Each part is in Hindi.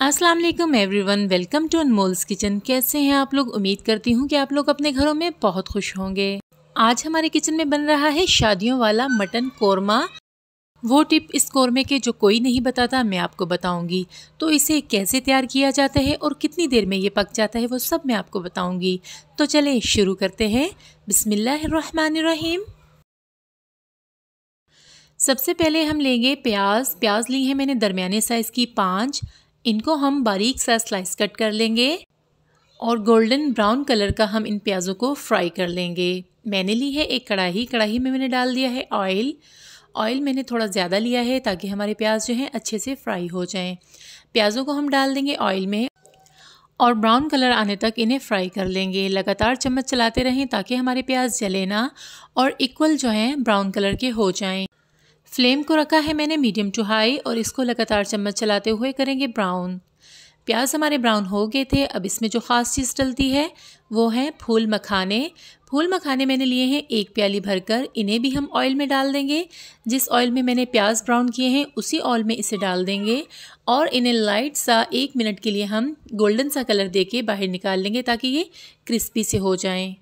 अस्सलाम वालेकुम everyone welcome to Anmol's kitchen कैसे हैं आप लोग? उम्मीद करती हूँ कि आप लोग अपने घरों में बहुत खुश होंगे। आज हमारे किचन में बन रहा है शादियों वाला मटन कोरमा। वो टिप इस कोरमे के जो कोई नहीं बताता, मैं आपको बताऊँगी। तो इसे कैसे तैयार किया जाता है और कितनी देर में ये पक जाता है, वो सब मैं आपको बताऊँगी। तो चले, शुरू करते हैं। बिस्मिल्लाहिर्रहमानिर्रहीम। सबसे पहले हम लेंगे प्याज। प्याज ली है मैंने दरमियाने साइज़ की पाँच। इनको हम बारीक सा स्लाइस कट कर लेंगे और गोल्डन ब्राउन कलर का हम इन प्याज़ों को फ्राई कर लेंगे। मैंने ली है एक कढ़ाई कढ़ाई में मैंने डाल दिया है ऑयल ऑयल मैंने थोड़ा ज़्यादा लिया है ताकि हमारे प्याज जो हैं अच्छे से फ्राई हो जाएँ। प्याज़ों को हम डाल देंगे ऑयल में और ब्राउन कलर आने तक इन्हें फ्राई कर लेंगे। लगातार चम्मच चलाते रहें ताकि हमारे प्याज जले ना और इक्वल जो हैं ब्राउन कलर के हो जाएँ। फ्लेम को रखा है मैंने मीडियम टू हाई और इसको लगातार चम्मच चलाते हुए करेंगे ब्राउन। प्याज हमारे ब्राउन हो गए थे, अब इसमें जो ख़ास चीज़ डलती है, वो है फूल मखाने। फूल मखाने मैंने लिए हैं एक प्याली भरकर, इन्हें भी हम ऑयल में डाल देंगे। जिस ऑयल में मैंने प्याज ब्राउन किए हैं, उसी ऑयल में इसे डाल देंगे और इन्हें लाइट सा एक मिनट के लिए हम गोल्डन सा कलर दे के बाहर निकाल लेंगे ताकि ये क्रिस्पी से हो जाएँ।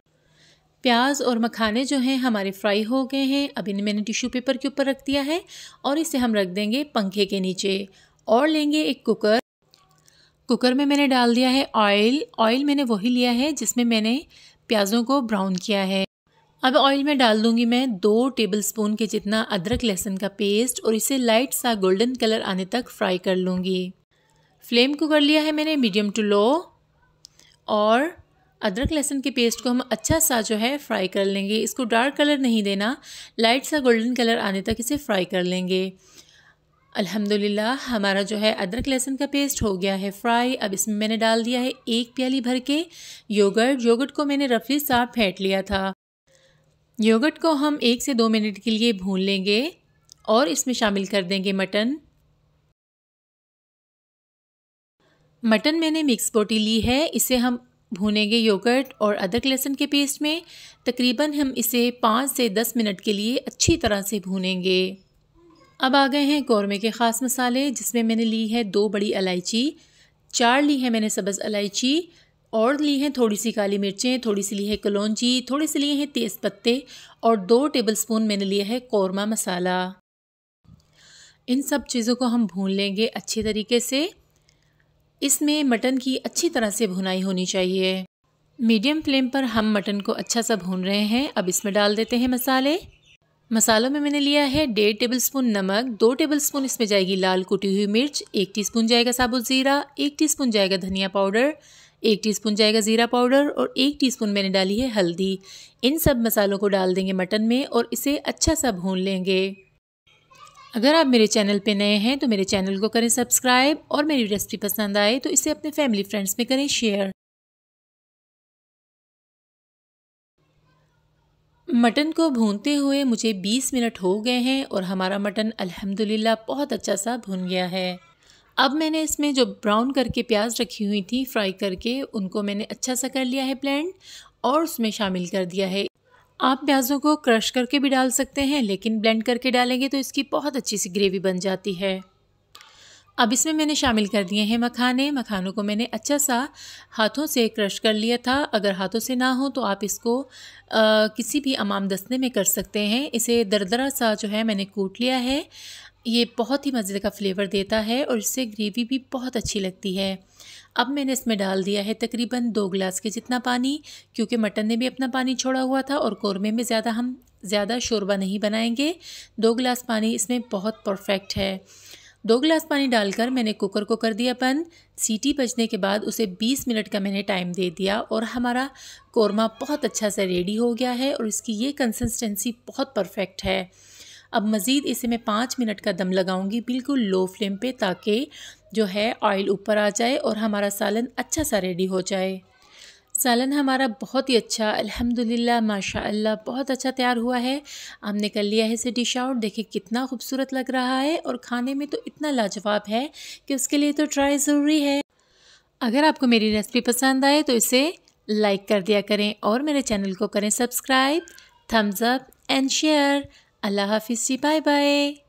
प्याज और मखाने जो हैं हमारे फ्राई हो गए हैं। अब इन्हें मैंने टिश्यू पेपर के ऊपर रख दिया है और इसे हम रख देंगे पंखे के नीचे। और लेंगे एक कुकर। कुकर में मैंने डाल दिया है ऑयल। ऑयल मैंने वही लिया है जिसमें मैंने प्याज़ों को ब्राउन किया है। अब ऑयल में डाल दूँगी मैं दो टेबल स्पून के जितना अदरक लहसुन का पेस्ट और इसे लाइट सा गोल्डन कलर आने तक फ्राई कर लूँगी। फ्लेम को कर लिया है मैंने मीडियम टू लो। और अदरक लहसुन के पेस्ट को हम अच्छा सा जो है फ्राई कर लेंगे। इसको डार्क कलर नहीं देना। लाइट सा गोल्डन कलर आने तक इसे फ्राई कर लेंगे। अल्हम्दुलिल्लाह, हमारा जो है अदरक लहसुन का पेस्ट हो गया है फ्राई अब इसमें मैंने डाल दिया है एक प्याली भर के योगर्ट योगर्ट को मैंने रफली साफ़ फेंट लिया था। योगर्ट को हम एक से दो मिनट के लिए भून लेंगे और इसमें शामिल कर देंगे मटन। मटन मैंने मिक्स बोटी ली है। इसे हम भूनेंगे योगर्ट और अदरक लहसुन के पेस्ट में। तकरीबन हम इसे पाँच से दस मिनट के लिए अच्छी तरह से भूनेंगे। अब आ गए हैं कौरमे के ख़ास मसाले, जिसमें मैंने ली है दो बड़ी इलायची, चार ली है मैंने सब्ज़ इलायची, और ली हैं थोड़ी सी काली मिर्चें, थोड़ी सी ली है कलौजी, थोड़ी सी लिए हैं तेज़ पत्ते और दो टेबल स्पून मैंने लिया है कौरमा मसाला। इन सब चीज़ों को हम भून लेंगे अच्छे तरीके से। इसमें मटन की अच्छी तरह से भुनाई होनी चाहिए। मीडियम फ्लेम पर हम मटन को अच्छा सा भून रहे हैं। अब इसमें डाल देते हैं मसाले। मसालों में मैंने लिया है डेढ़ टेबल स्पून नमक, दो टेबल स्पून इसमें जाएगी लाल कुटी हुई मिर्च, एक टीस्पून जाएगा साबुत ज़ीरा, एक टीस्पून जाएगा धनिया पाउडर, एक टीस्पून जाएगा ज़ीरा पाउडर और एक टीस्पून मैंने डाली है हल्दी। इन सब मसालों को डाल देंगे मटन में और इसे अच्छा सा भून लेंगे। अगर आप मेरे चैनल पे नए हैं तो मेरे चैनल को करें सब्सक्राइब और मेरी रेसिपी पसंद आए तो इसे अपने फैमिली फ्रेंड्स में करें शेयर। मटन को भूनते हुए मुझे 20 मिनट हो गए हैं और हमारा मटन अल्हम्दुलिल्लाह बहुत अच्छा सा भुन गया है। अब मैंने इसमें जो ब्राउन करके प्याज रखी हुई थी, फ्राई करके, उनको मैंने अच्छा सा कर लिया है ब्लेंड और उसमें शामिल कर दिया है आप प्याज़ों को क्रश करके भी डाल सकते हैं लेकिन ब्लेंड करके डालेंगे तो इसकी बहुत अच्छी सी ग्रेवी बन जाती है। अब इसमें मैंने शामिल कर दिए हैं मखाने। मखानों को मैंने अच्छा सा हाथों से क्रश कर लिया था। अगर हाथों से ना हो तो आप इसको आ, किसी भी अमाम दस्ते में कर सकते हैं। इसे दरदरा सा जो है मैंने कूट लिया है। ये बहुत ही मज़े का फ्लेवर देता है और इससे ग्रेवी भी बहुत अच्छी लगती है। अब मैंने इसमें डाल दिया है तकरीबन दो गिलास के जितना पानी, क्योंकि मटन ने भी अपना पानी छोड़ा हुआ था और कौरमे में ज़्यादा हम, ज़्यादा शोरबा नहीं बनाएँगे। दो गिलास पानी इसमें बहुत परफेक्ट है। दो गिलास पानी डालकर मैंने कुकर को कर दिया बंद। सीटी बजने के बाद उसे 20 मिनट का मैंने टाइम दे दिया और हमारा कौरमा बहुत अच्छा सा रेडी हो गया है और इसकी ये कंसिस्टेंसी बहुत परफेक्ट है। अब मज़ीद इसे मैं पाँच मिनट का दम लगाऊँगी बिल्कुल लो फ्लेम पे ताकि जो है ऑयल ऊपर आ जाए और हमारा सालन अच्छा सा रेडी हो जाए। सालन हमारा बहुत ही अच्छा अल्हम्दुलिल्लाह माशाअल्लाह बहुत अच्छा तैयार हुआ है। हमने कर लिया है इसे डिश आउट। देखिए कितना खूबसूरत लग रहा है और खाने में तो इतना लाजवाब है कि उसके लिए तो ट्राई ज़रूरी है। अगर आपको मेरी रेसिपी पसंद आए तो इसे लाइक कर दिया करें और मेरे चैनल को करें subscribe, thumbs up and share. अल्लाह हाफिज़ जी बाय बाय